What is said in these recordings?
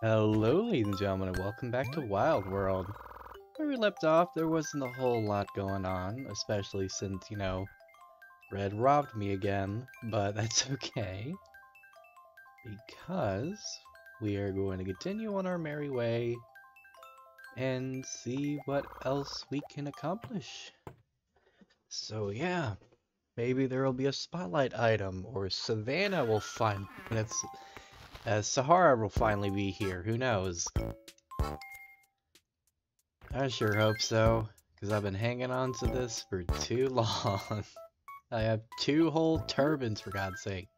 Hello, ladies and gentlemen, and welcome back to Wild World. Where we left off, there wasn't a whole lot going on, especially since, you know, Redd robbed me again, but that's okay. Because we are going to continue on our merry way and see what else we can accomplish. So yeah, maybe there will be a spotlight item, or Savannah will find uh, Sahara will finally be here. Who knows? I sure hope so, because I've been hanging on to this for too long. I have two whole turbans, for God's sake.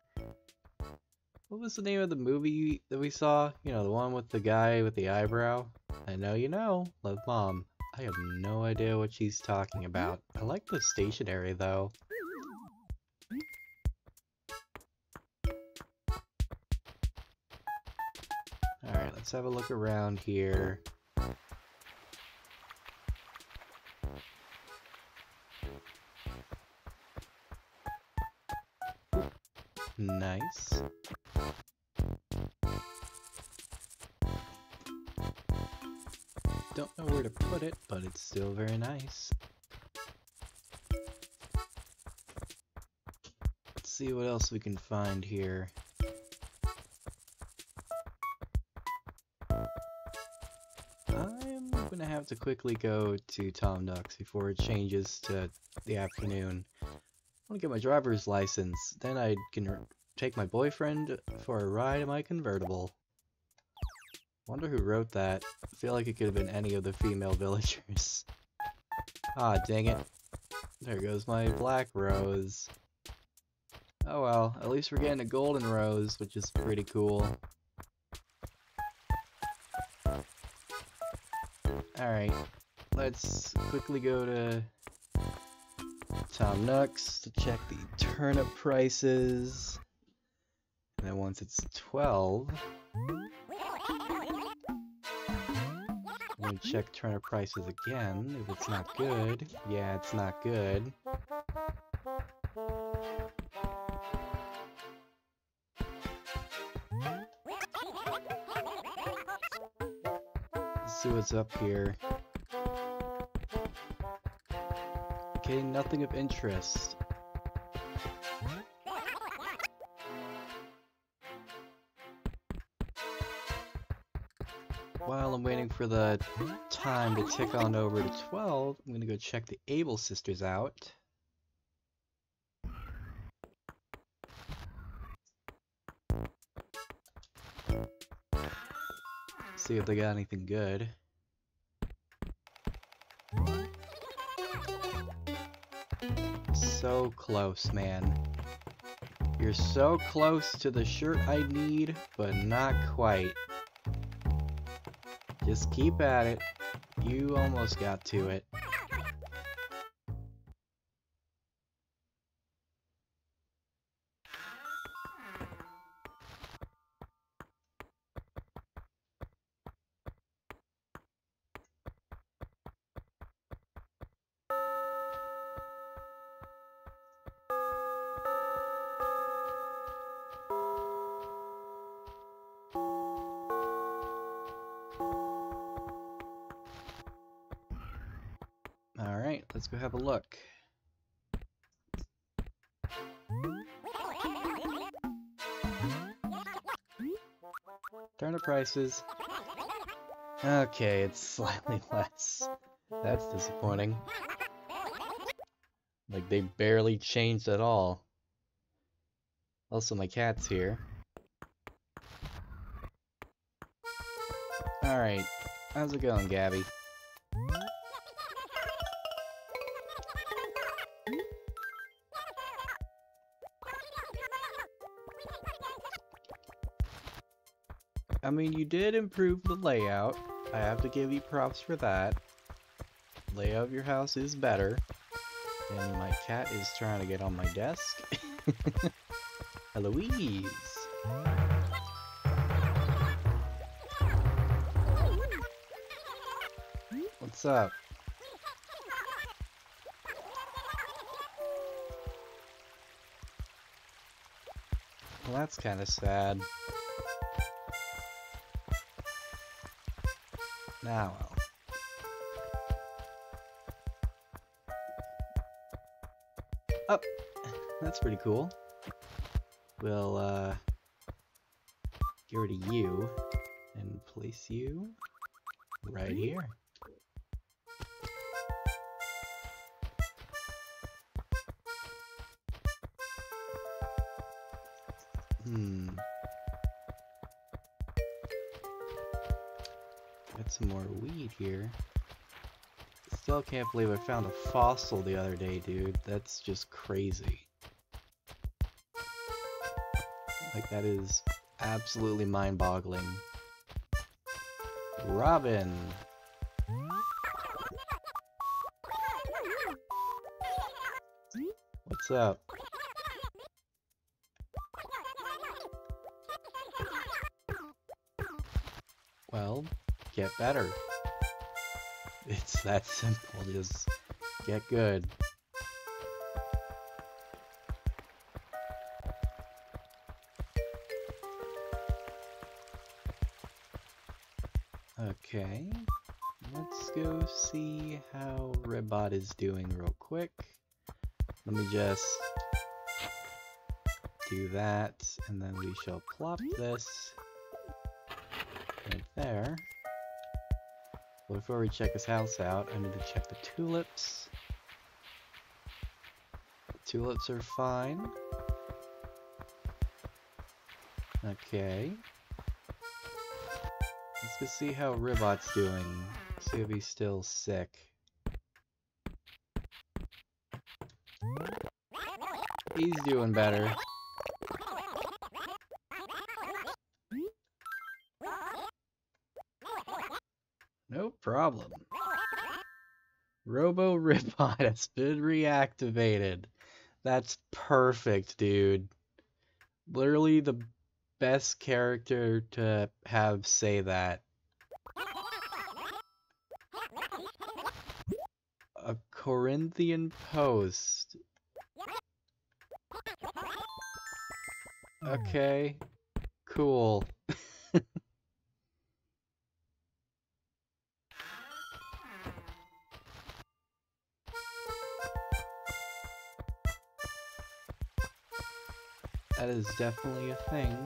What was the name of the movie that we saw? You know, the one with the guy with the eyebrow? I know you know. Love Mom. I have no idea what she's talking about. I like the stationery, though. Let's have a look around here. Nice. Don't know where to put it, but it's still very nice. Let's see what else we can find here. I'm gonna have to quickly go to Tom Nook's before it changes to the afternoon. I want to get my driver's license, then I can take my boyfriend for a ride in my convertible. Wonder who wrote that. I feel like it could have been any of the female villagers. Ah, dang it. There goes my black rose. Oh well, at least we're getting a golden rose, which is pretty cool. Alright, let's quickly go to Tom Nook's to check the turnip prices. And then once it's 12, we check turnip prices again. If it's not good, yeah, it's not good. Up here. Okay, nothing of interest. While I'm waiting for the time to tick on over to 12, I'm gonna go check the Able sisters out. See if they got anything good. So close, man. You're so close to the shirt I need, but not quite. Just keep at it. You almost got to it. Let's go have a look. Turn the prices. Okay, it's slightly less. That's disappointing. Like, they barely changed at all. Also, my cat's here. Alright, how's it going, Gabby? I mean, you did improve the layout. I have to give you props for that. Layout of your house is better. And my cat is trying to get on my desk. Eloise! What's up? Well, that's kind of sad. Now well. Oh, that's pretty cool. We'll, uh, get rid of you and place you right here. Hmm. Some more weed here. Still can't believe I found a fossil the other day, dude. That's just crazy. Like, that is absolutely mind-boggling. Robin! What's up? Well, get better. It's that simple, just get good. Okay, let's go see how Ribbot is doing real quick. Let me just do that, and then we shall plop this right there. Before we check this house out, I need to check the tulips. The tulips are fine. Okay. Let's go see how Ribbot's doing. See if he's still sick. He's doing better. Problem. Robo Ribbot has been reactivated. That's perfect, dude. Literally the best character to have say that. A Corinthian post. Okay. Cool. that is definitely a thing.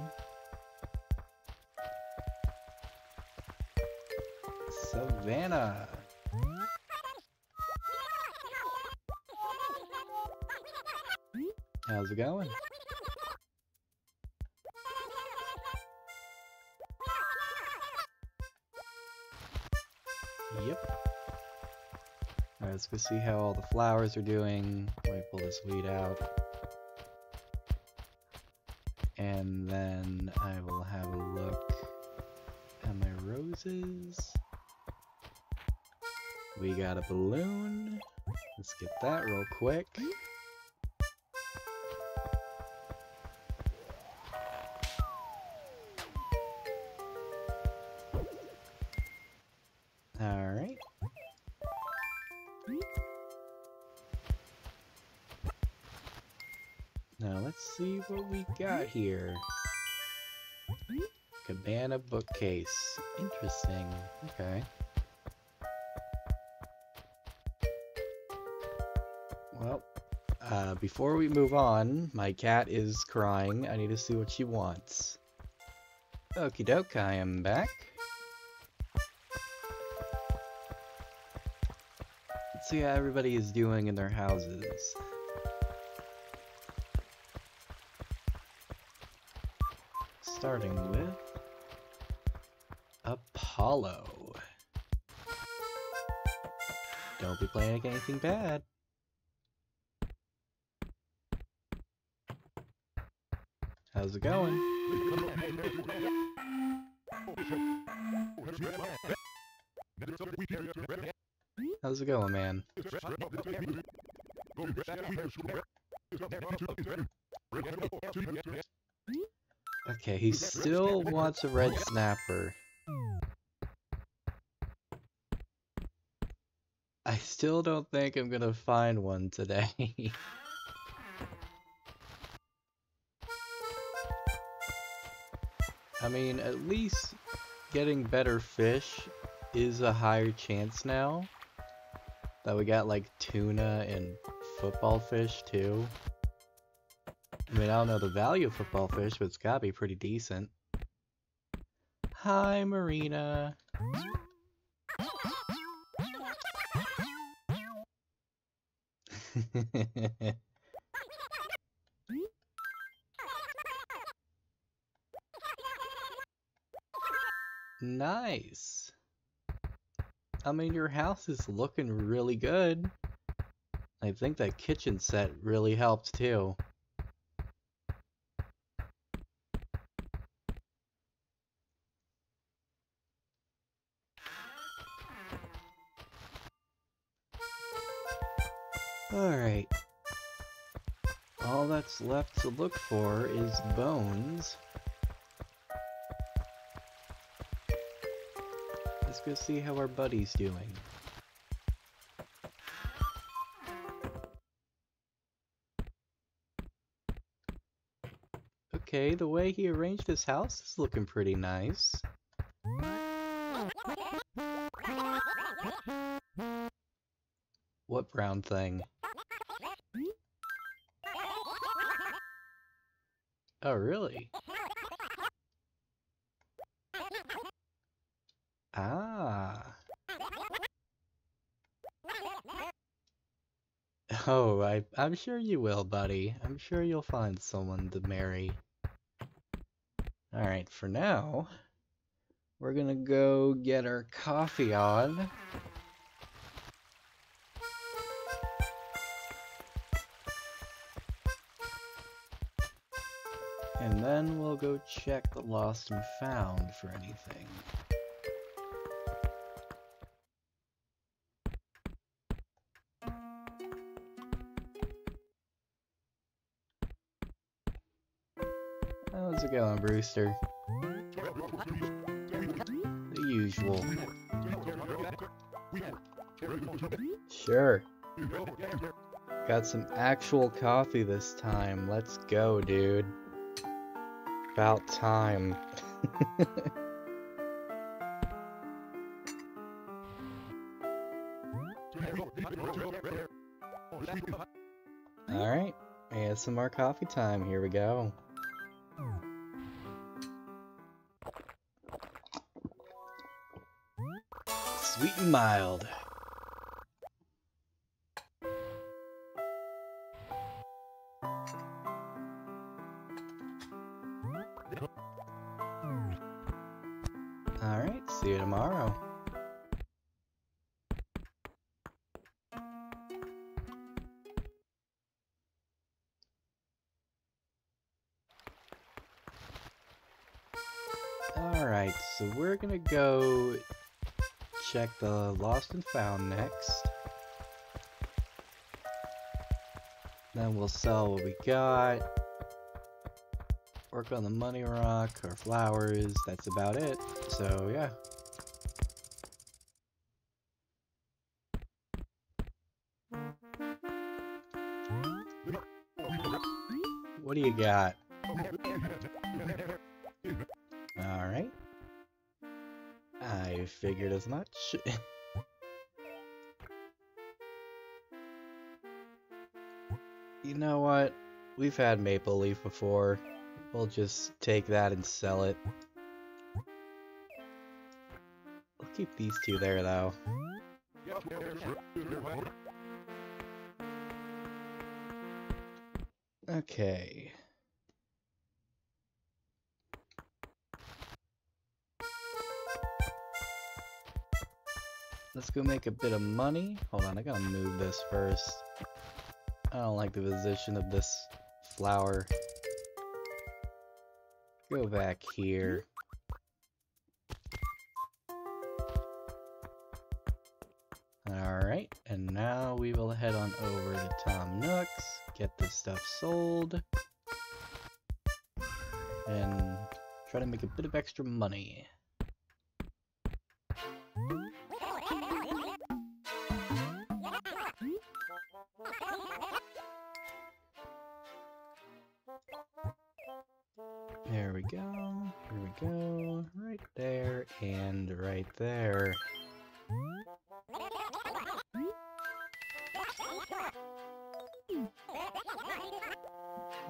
Savannah. How's it going? Yep. Alright, let's go see how all the flowers are doing. Let me pull this weed out. And then I will have a look at my roses. We got a balloon. Let's get that real quick. Got here. Cabana bookcase. Interesting. Okay. Well, uh, before we move on, my cat is crying. I need to see what she wants. Okie doke, I am back. Let's see how everybody is doing in their houses. Starting with Apollo. Don't be playing anything bad. How's it going? How's it going, man? Okay, he still wants a red snapper. I still don't think I'm gonna find one today. I mean, at least getting better fish is a higher chance now that we got like tuna and football fish too. I mean, I don't know the value of football fish, but it's gotta be pretty decent. Hi, Marina. nice. I mean, your house is looking really good. I think that kitchen set really helped too. All that's left to look for is bones. Let's go see how our buddy's doing. Okay, the way he arranged his house is looking pretty nice. What brown thing? Oh, really? Ah. Oh, I, I'm sure you will, buddy. I'm sure you'll find someone to marry. Alright, for now, we're gonna go get our coffee on. Go check the lost and found for anything. Oh, how's it going, Brewster? The usual. Sure. Got some actual coffee this time. Let's go, dude. About time. Alright, ASMR coffee time, here we go. Sweet and mild. Check the lost and found next. Then we'll sell what we got. Work on the money rock or flowers. That's about it. So yeah. What do you got? Alright. Figured as much. you know what? We've had Maple Leaf before. We'll just take that and sell it. I'll keep these two there, though. Okay. Let's go make a bit of money. Hold on, I gotta move this first. I don't like the position of this flower. Go back here. Alright, and now we will head on over to Tom Nook's, get this stuff sold, and try to make a bit of extra money.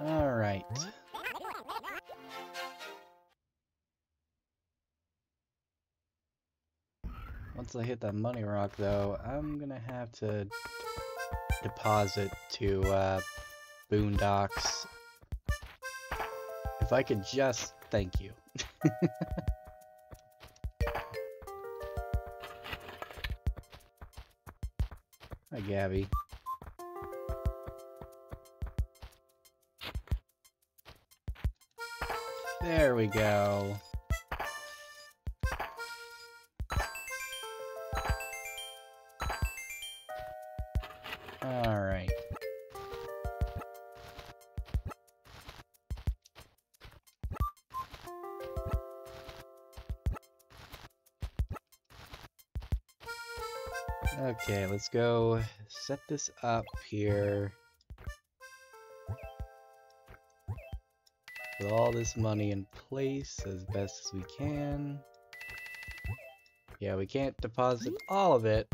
Alright. Once I hit that money rock, though, I'm gonna have to deposit to uh, Boondocks. If I could just thank you. Hi, Gabby. We go. Alright. Okay, let's go set this up here. All this money in place as best as we can. Yeah, we can't deposit all of it.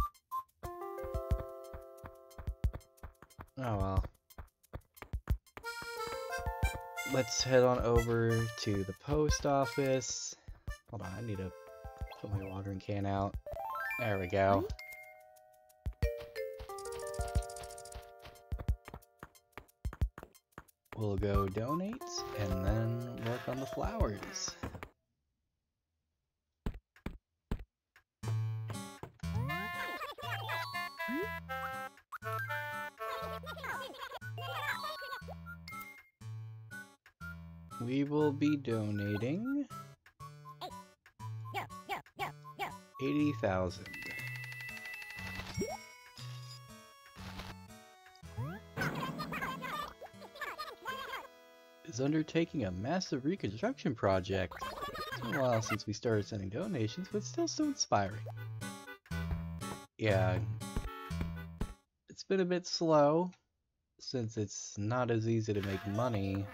Oh well. Let's head on over to the post office. Hold on, I need to put my watering can out. There we go. We'll go donate and then work on the flowers. We will be donating 80,000. Undertaking a massive reconstruction project. It's been a while since we started sending donations, but still so inspiring. Yeah, it's been a bit slow since it's not as easy to make money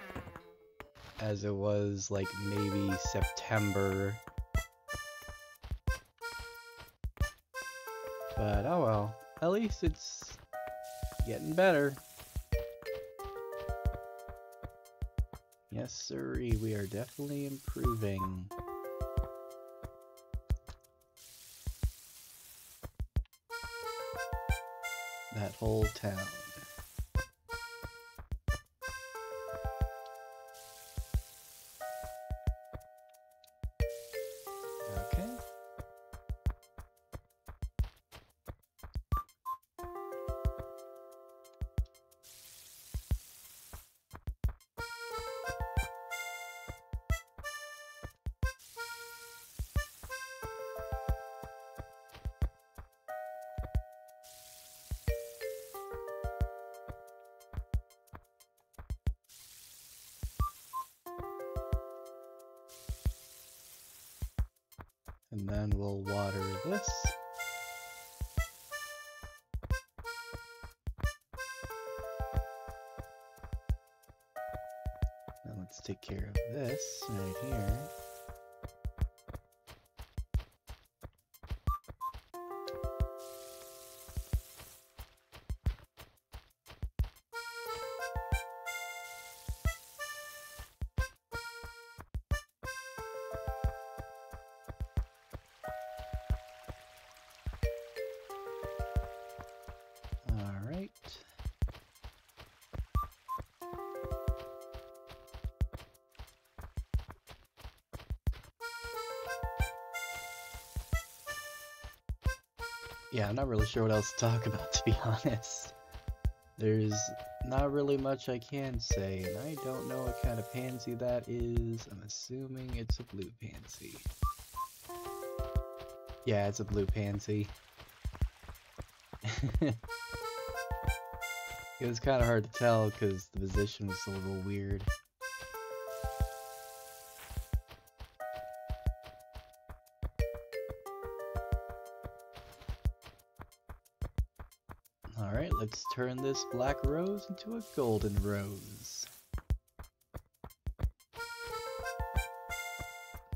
as it was like maybe September. But oh well, at least it's getting better. Yes, sirree, we are definitely improving. That whole town. And then we'll water this. Yeah, I'm not really sure what else to talk about, to be honest. There's not really much I can say, and I don't know what kind of pansy that is. I'm assuming it's a blue pansy. Yeah, it's a blue pansy. it was kind of hard to tell because the position was a little weird. Let's turn this black rose into a golden rose.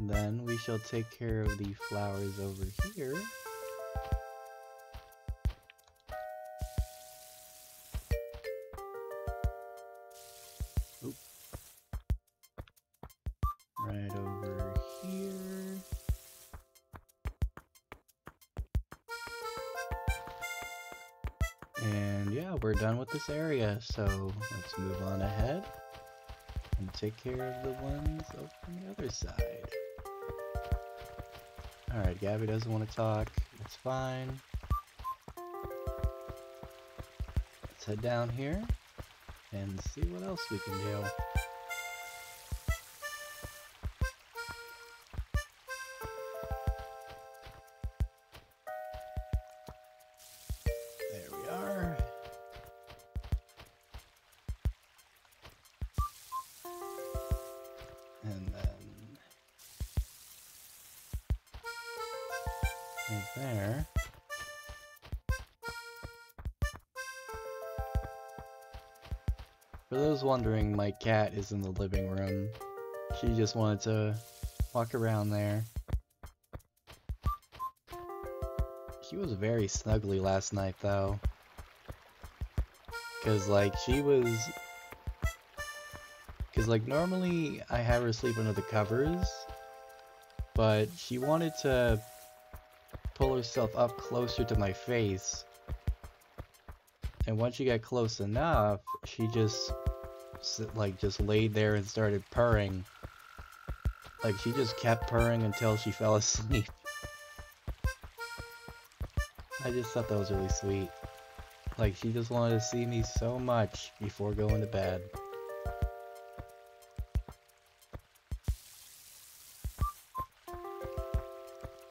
Then we shall take care of the flowers over here. And yeah, we're done with this area, so let's move on ahead and take care of the ones up on the other side. Alright, Gabby doesn't want to talk. That's fine. Let's head down here and see what else we can do. For those wondering, my cat is in the living room. She just wanted to walk around there. She was very snuggly last night though. Cause like she was Cause like normally I have her sleep under the covers but she wanted to pull herself up closer to my face. And once she got close enough, she just like just laid there and started purring. Like she just kept purring until she fell asleep. I just thought that was really sweet. Like she just wanted to see me so much before going to bed.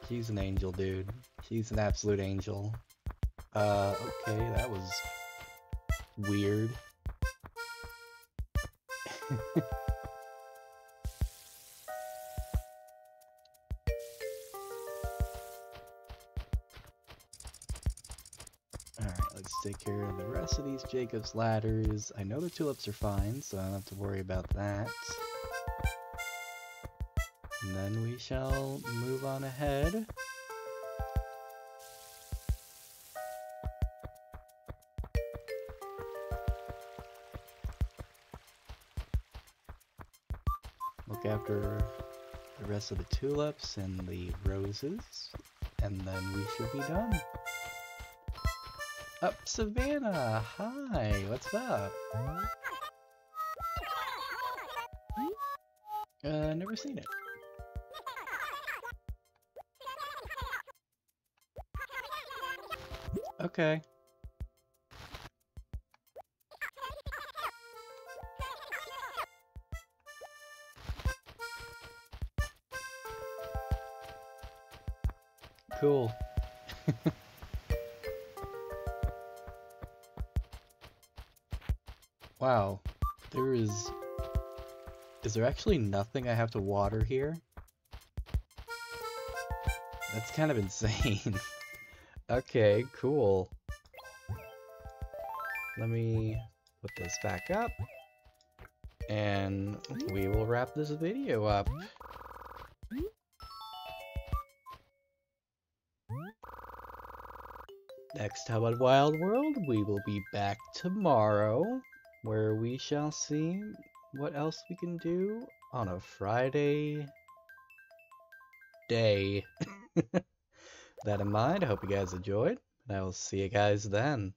She's an angel, dude. She's an absolute angel. Uh, okay, that was weird. Take care of the rest of these Jacob's ladders. I know the tulips are fine, so I don't have to worry about that. And then we shall move on ahead. Look after the rest of the tulips and the roses, and then we should be done. Up, Savannah! Hi, what's up? Uh, never seen it. Okay. Cool. wow. There is... Is there actually nothing I have to water here? That's kind of insane. okay, cool. Let me put this back up. And we will wrap this video up. Next time on Wild World, we will be back tomorrow, where we shall see what else we can do on a Friday day. that in mind, I hope you guys enjoyed, and I will see you guys then.